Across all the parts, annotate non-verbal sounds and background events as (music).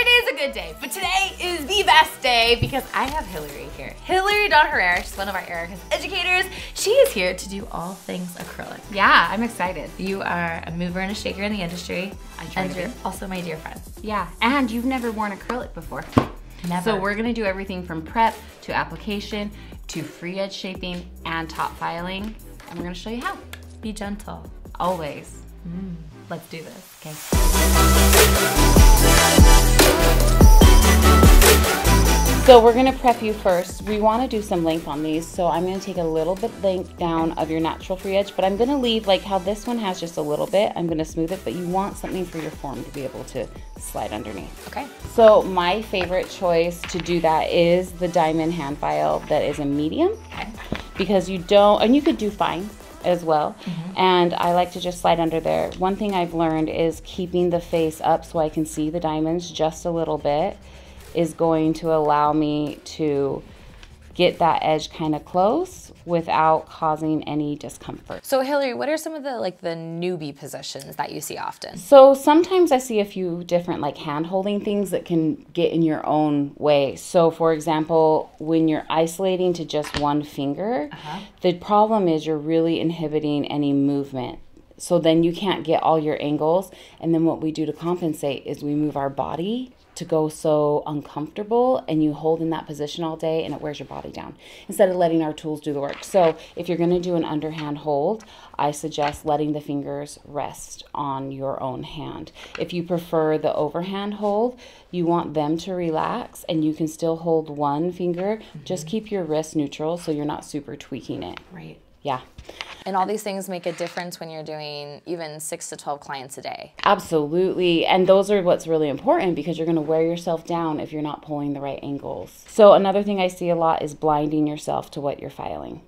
every day is a good day, but today is the best day because I have Hilary here. Hilary Dawn Herrera, she's one of our Erica's educators. She is here to do all things acrylic. Yeah, I'm excited. You are a mover and a shaker in the industry. I try and to you're also my dear friend. Yeah, and you've never worn acrylic before. Never. So we're gonna do everything from prep to application to free edge shaping and top filing. And we're gonna show you how. Be gentle. Always. Mm. Let's do this. Okay. So we're gonna prep you first. We wanna do some length on these, so I'm gonna take a little bit length down of your natural free edge, but I'm gonna leave like how this one has just a little bit. I'm gonna smooth it, but you want something for your form to be able to slide underneath. Okay. So my favorite choice to do that is the diamond hand file that is a medium Okay. because you don't, and you could do fine as well. Mm-hmm. And I like to just slide under there. One thing I've learned is keeping the face up so I can see the diamonds just a little bit is going to allow me to get that edge kind of close without causing any discomfort. So Hilary, what are some of the like the newbie positions that you see often? So sometimes I see a few different like hand holding things that can get in your own way. So for example, when you're isolating to just one finger, uh-huh. the problem is you're really inhibiting any movement. So then you can't get all your angles. And then what we do to compensate is we move our body to go so uncomfortable and you hold in that position all day and it wears your body down instead of letting our tools do the work. So if you're going to do an underhand hold, I suggest letting the fingers rest on your own hand. If you prefer the overhand hold, you want them to relax and you can still hold one finger. Just mm-hmm. keep your wrist neutral so you're not super tweaking it. Right. Yeah. And all these things make a difference when you're doing even six to 12 clients a day. Absolutely. And those are what's really important because you're going to wear yourself down if you're not pulling the right angles. So, another thing I see a lot is blinding yourself to what you're filing.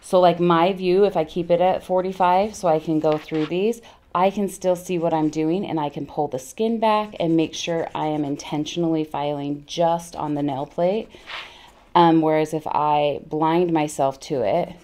So, like my view, if I keep it at 45 so I can go through these, I can still see what I'm doing and I can pull the skin back and make sure I am intentionally filing just on the nail plate. Um, whereas if I blind myself to it,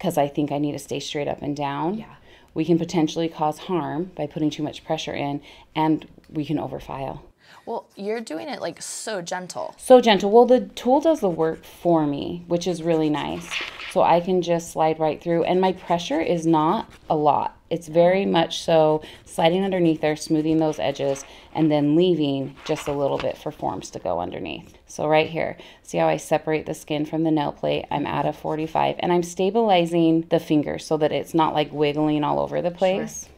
because I think I need to stay straight up and down, Yeah. we can potentially cause harm by putting too much pressure in and we can overfile. Well, you're doing it like so gentle. So gentle. Well, the tool does the work for me, which is really nice. So I can just slide right through, and my pressure is not a lot. It's very much so sliding underneath there, smoothing those edges, and then leaving just a little bit for forms to go underneath. So right here, see how I separate the skin from the nail plate? I'm at a 45, and I'm stabilizing the finger so that it's not like wiggling all over the place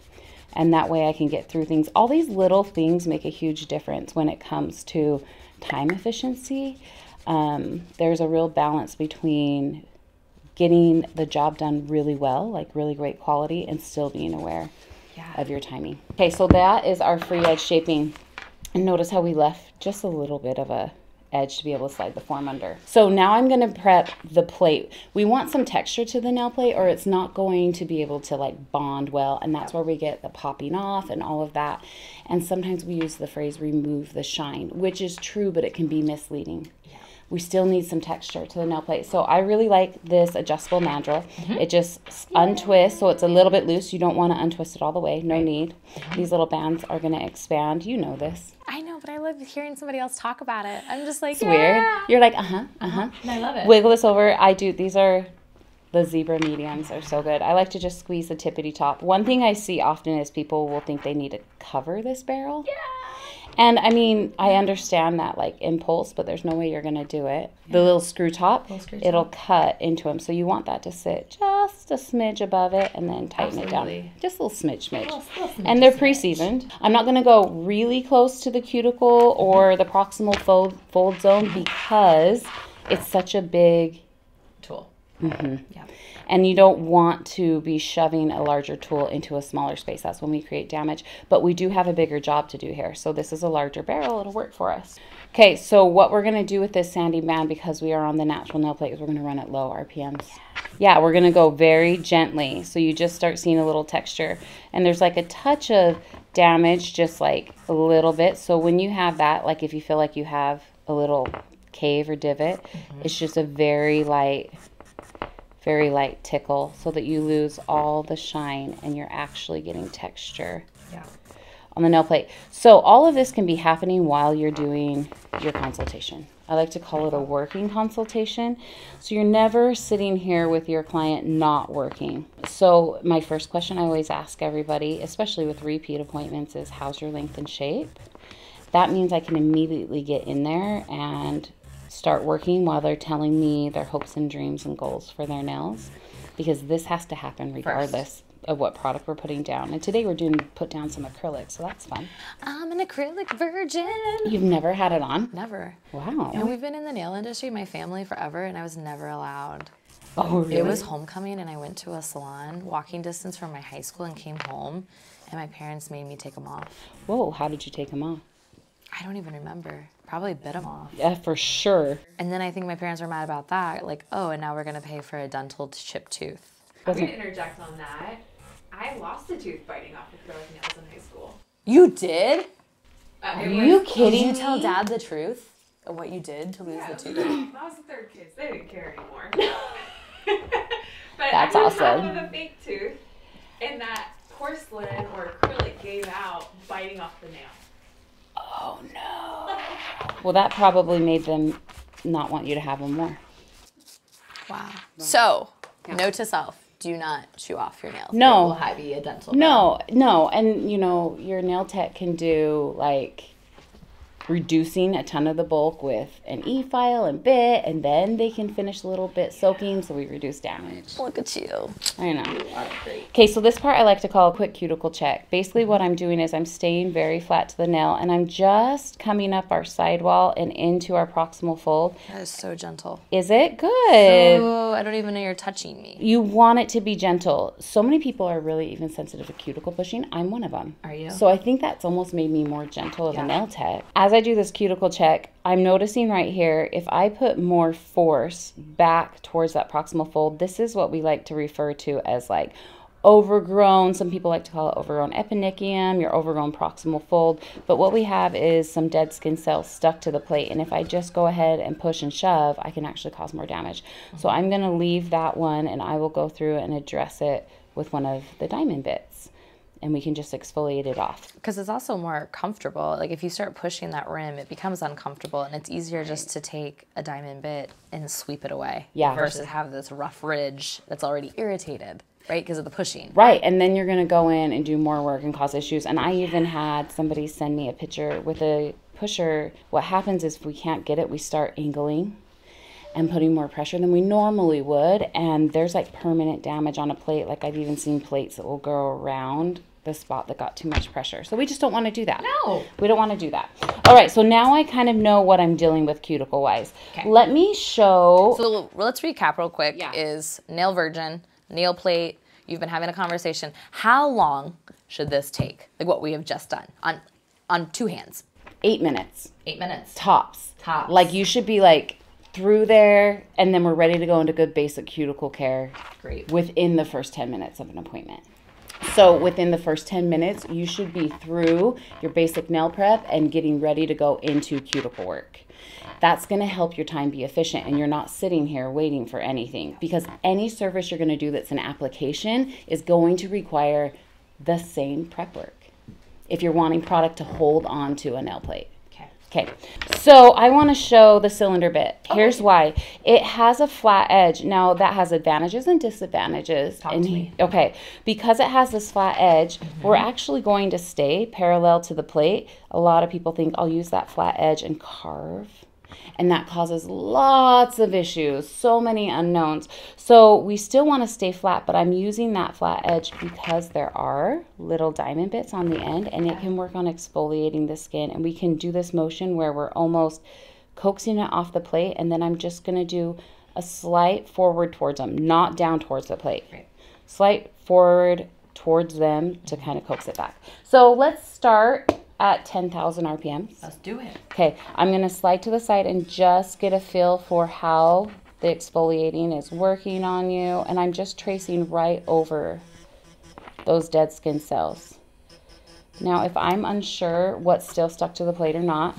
and that way I can get through things. All these little things make a huge difference when it comes to time efficiency. Um, there's a real balance between getting the job done really well, like really great quality, and still being aware Yeah. of your timing. Okay, so that is our free edge shaping. And notice how we left just a little bit of a edge to be able to slide the form under. So now I'm going to prep the plate. We want some texture to the nail plate or it's not going to be able to like bond well and that's where we get the popping off and all of that. And sometimes we use the phrase remove the shine, which is true but it can be misleading. We still need some texture to the nail plate. So I really like this adjustable mandrel. It just untwists, so it's a little bit loose. You don't want to untwist it all the way. No need. These little bands are going to expand. You know this. I know, but I love hearing somebody else talk about it. I'm just like, It's weird. You're like, uh huh, uh huh. I love it. Wiggle this over. I do. These are the zebra mediums are so good. I like to just squeeze the tippity top. One thing I see often is people will think they need to cover this barrel. Yeah. And I mean, I understand that like impulse, but there's no way you're gonna do it. The little screw top, screw it'll cut into them. So you want that to sit just a smidge above it, and then tighten it down, just a little smidge, smidge. Little- little smidge, and they're pre-seasoned. I'm not gonna go really close to the cuticle or the proximal fold fold zone because it's such a big Tool. Mm-hmm. Yeah. and you don't want to be shoving a larger tool into a smaller space. That's when we create damage. But we do have a bigger job to do here. So this is a larger barrel. It'll work for us. Okay, so what we're going to do with this sandy band, because we are on the natural nail plate, is we're going to run it low RPMs. Yeah, we're going to go very gently. So you just start seeing a little texture. And there's like a touch of damage, just like a little bit. So when you have that, like if you feel like you have a little cave or divot, it's just a very light very light tickle so that you lose all the shine and you're actually getting texture. Yeah. on the nail plate. So all of this can be happening while you're doing your consultation. I like to call it a working consultation. So you're never sitting here with your client not working. So my first question I always ask everybody, especially with repeat appointments, is how's your length and shape? That means I can immediately get in there and start working while they're telling me their hopes and dreams and goals for their nails because this has to happen regardless of what product we're putting down. And today we're doing put down some acrylic, so that's fun. I'm an acrylic virgin. You've never had it on? Never. Wow. And we've been in the nail industry, my family, forever, and I was never allowed. Oh, really? It was homecoming, and I went to a salon, walking distance from my high school, and came home, and my parents made me take them off. Whoa, how did you take them off? I don't even remember. Probably bit them off. Yeah, for sure. And then I think my parents were mad about that. Like, oh, and now we're gonna pay for a dental chipped tooth. I'm gonna interject on that. I lost a tooth biting off acrylic nails in high school. You did? Uh, Are you was- kidding Did you tell dad the truth of what you did to lose Yeah, the tooth? (laughs) that was the third kids. They didn't care anymore. (laughs) but That's I was awesome. half of a fake tooth, and that porcelain or acrylic gave out, biting off the nail. Oh no. Well, that probably made them not want you to have them more. Wow. So, note to self: do not chew off your nails. No. It will have you a dental. No, no, and you know your nail tech can do like reducing a ton of the bulk with an E file and bit, and then they can finish a little bit soaking, so we reduce damage. Look at you. I know. Okay, so this part I like to call a quick cuticle check. Basically, what I'm doing is I'm staying very flat to the nail, and I'm just coming up our sidewall and into our proximal fold. That is so gentle. Is it good? Oh, I don't even know you're touching me. you want it to be gentle. So many people are really even sensitive to cuticle pushing. I'm one of them. Are you? So I think that's almost made me more gentle of a nail tech. As I do this cuticle check, I'm noticing right here if I put more force back towards that proximal fold, this is what we like to refer to as like overgrown. Some people like to call it overgrown eponychium, your overgrown proximal fold. But what we have is some dead skin cells stuck to the plate. And if I just go ahead and push and shove, I can actually cause more damage. So I'm going to leave that one and I will go through and address it with one of the diamond bits. And we can just exfoliate it off. Because it's also more comfortable. Like if you start pushing that rim, it becomes uncomfortable, and it's easier just to take a diamond bit and sweep it away. Yeah. Versus have this rough ridge that's already irritated, right? Because of the pushing. Right, and then you're gonna go in and do more work and cause issues. And I even had somebody send me a picture with a pusher. What happens is if we can't get it, we start angling and putting more pressure than we normally would. And there's like permanent damage on a plate. Like I've even seen plates that will go around the spot that got too much pressure. So we just don't want to do that. No. We don't want to do that. All right, so now I kind of know what I'm dealing with cuticle wise. Okay. Let me show. So let's recap real quick. Yeah. Is nail virgin, nail plate. You've been having a conversation. How long should this take? Like what we have just done on on two hands. eight minutes. Eight minutes. tops. Tops. Like you should be like through there and then we're ready to go into good basic cuticle care Great. within the first 10 minutes of an appointment. So within the first 10 minutes, you should be through your basic nail prep and getting ready to go into cuticle work. That's going to help your time be efficient and you're not sitting here waiting for anything because any service you're going to do that's an application is going to require the same prep work if you're wanting product to hold on to a nail plate. Okay. Okay, so I want to show the cylinder bit. Here's why. It has a flat edge. Now that has advantages and disadvantages. Talk and to me. Okay, because it has this flat edge, mm-hmm. we're actually going to stay parallel to the plate. A lot of people think I'll use that flat edge and carve. And that causes lots of issues, so many unknowns. So we still want to stay flat, but I'm using that flat edge because there are little diamond bits on the end and it can work on exfoliating the skin. And we can do this motion where we're almost coaxing it off the plate and then I'm just going to do a slight forward towards them, not down towards the plate. Right. Slight forward towards them to kind of coax it back. So let's start at 10,000 RPMs. Let's do it. Okay, I'm going to slide to the side and just get a feel for how the exfoliating is working on you. And I'm just tracing right over those dead skin cells. Now, if I'm unsure what's still stuck to the plate or not,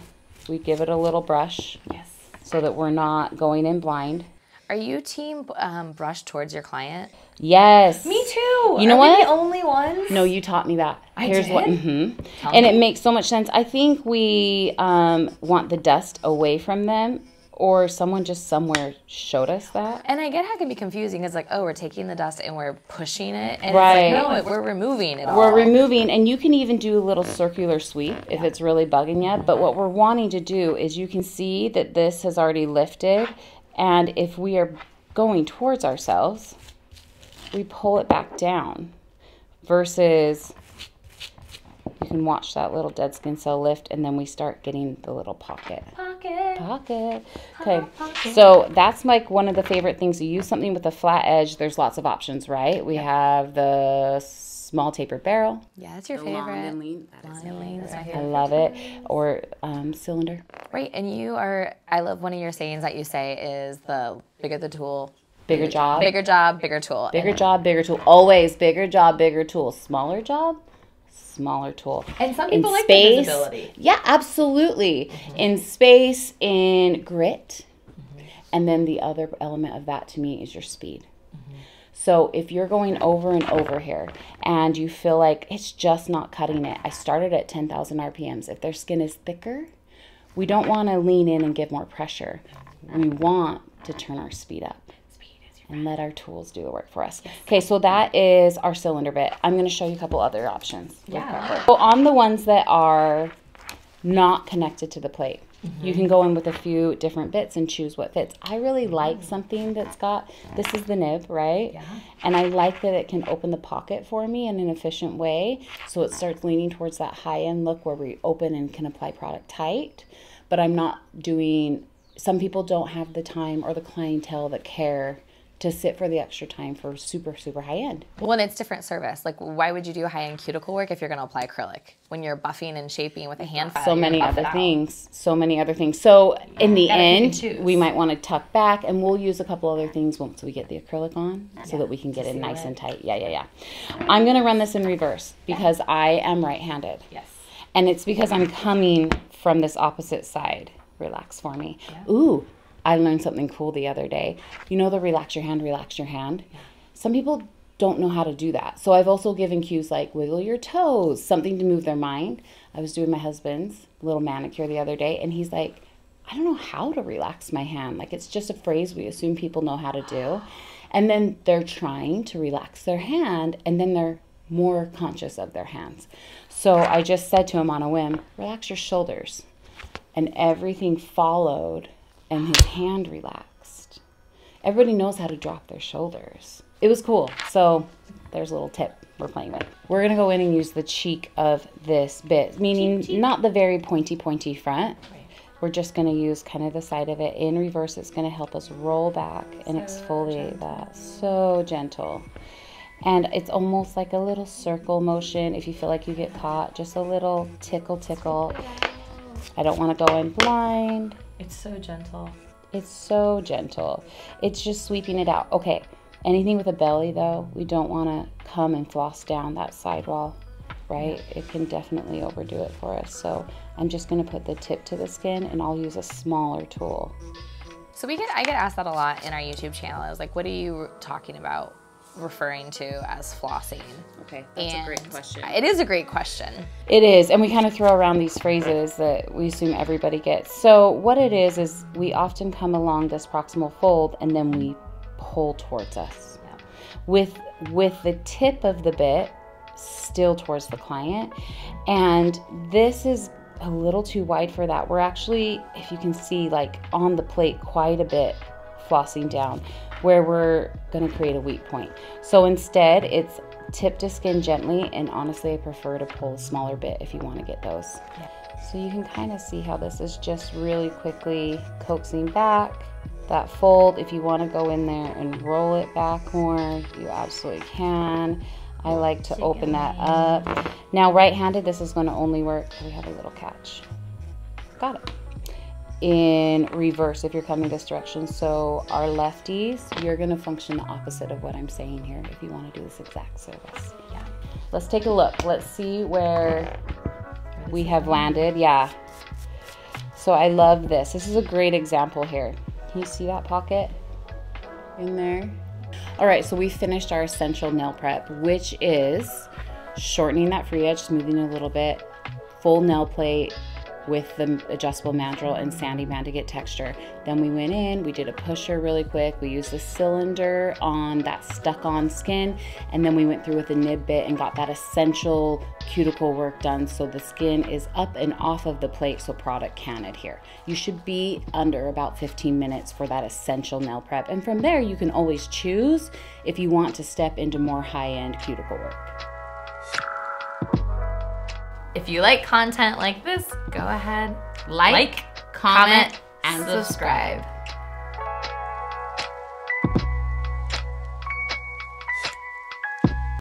we give it a little brush Yes. so that we're not going in blind. Are you team um, brush towards your client? Yes. Me too. You know Are what? the only ones? No, you taught me that. I Here's what, did? hmm and it makes so much sense. I think we um, want the dust away from them, or someone just somewhere showed us that. And I get how it can be confusing. It's like, oh, we're taking the dust and we're pushing it, and Right. it's like, no, we're removing it all. We're removing, and you can even do a little circular sweep if it's really bugging you. But what we're wanting to do is you can see that this has already lifted, and if we are going towards ourselves, we pull it back down versus you can watch that little dead skin cell lift, and then we start getting the little pocket. Pocket. Pocket. Okay. So that's like one of the favorite things. You use something with a flat edge. There's lots of options, right? We have the small tapered barrel. yeah, that's your favorite. lean. Long and lean is my I love it. Or um, cylinder. Right, and you are. I love one of your sayings that you say is the bigger the tool, Bigger job. bigger job, bigger tool. Bigger And job, bigger tool. Always bigger job, bigger tool. Smaller job, smaller tool. And some In people like the space, visibility. Yeah, absolutely. In space, in grit. And then the other element of that to me is your speed. So if you're going over and over here and you feel like it's just not cutting it, I started at 10,000 RPMs. If their skin is thicker, we don't want to lean in and give more pressure. We want to turn our speed up and let our tools do the work for us. Okay, so that is our cylinder bit. I'm going to show you a couple other options. Yeah. So on the ones that are not connected to the plate, you can go in with a few different bits and choose what fits. I really mm-hmm. like something that's got this is the nib, right? Yeah. And I like that it can open the pocket for me in an efficient way. So it starts leaning towards that high end look where we open and can apply product tight. But I'm not doing, some people don't have the time or the clientele that care to sit for the extra time for super, super high end. Well, and it's different service. Like, why would you do high end cuticle work if you're going to apply acrylic when you're buffing and shaping with a hand file? so many other things. So many other things. So in the Gotta pick and end we might want to tuck back and we'll use a couple other things once we get the acrylic on so that we can get it nice it. and tight. Yeah yeah yeah. I'm going to run this in reverse because i am right-handed. Yes. and it's because i'm coming from this opposite side. Relax for me. Ooh i learned something cool the other day you know the relax your hand relax your hand some people don't know how to do that. So I've also given cues like wiggle your toes, something to move their mind. I was doing my husband's little manicure the other day and he's like, I don't know how to relax my hand. Like it's just a phrase we assume people know how to do. And then they're trying to relax their hand and then they're more conscious of their hands. So I just said to him on a whim, relax your shoulders. And everything followed and his hand relaxed everybody knows how to drop their shoulders. It was cool. So there's a little tip we're playing with. We're gonna go in and use the cheek of this bit, meaning not the very pointy, pointy front. We're just gonna use kind of the side of it in reverse. It's gonna help us roll back and exfoliate that. So gentle. And it's almost like a little circle motion. If you feel like you get caught, just a little tickle, tickle. I don't want to go in blind. It's so gentle. It's so gentle. It's just sweeping it out. Okay, anything with a belly though, we don't want to come and floss down that sidewall, right? It can definitely overdo it for us. So I'm just going to put the tip to the skin and I'll use a smaller tool. So we get I get asked that a lot in our YouTube channel. I was like, what are you talking about referring to as flossing? Okay, that's And a great question. It is a great question. It is, and we kind of throw around these phrases that we assume everybody gets. So, what it is is we often come along this proximal fold and then we pull towards us. With with the tip of the bit still towards the client. And this is a little too wide for that. We're actually, if you can see, like on the plate quite a bit flossing down where we're going to create a weak point. So instead, it's tip to skin gently, and honestly, I prefer to pull a smaller bit if you want to get those. So you can kind of see how this is just really quickly coaxing back that fold. If you want to go in there and roll it back more, you absolutely can. I like to open that up. Now, right-handed, this is going to only work. We have a little catch. Got it in reverse if you're coming this direction. So our lefties, you're gonna function the opposite of what I'm saying here if you wanna do this exact service. Yeah. Let's take a look. Let's see where we have landed. Yeah. So I love this. This is a great example here. Can you see that pocket? in there. All right, so we finished our essential nail prep, which is shortening that free edge, smoothing a little bit, full nail plate with the adjustable mandrel and sandy get texture. Then we went in, we did a pusher really quick. We used a cylinder on that stuck on skin, and then we went through with a nib bit and got that essential cuticle work done so the skin is up and off of the plate so product can adhere. You should be under about 15 minutes for that essential nail prep. And from there, you can always choose if you want to step into more high-end cuticle work. If you like content like this, go ahead, like, comment, and subscribe.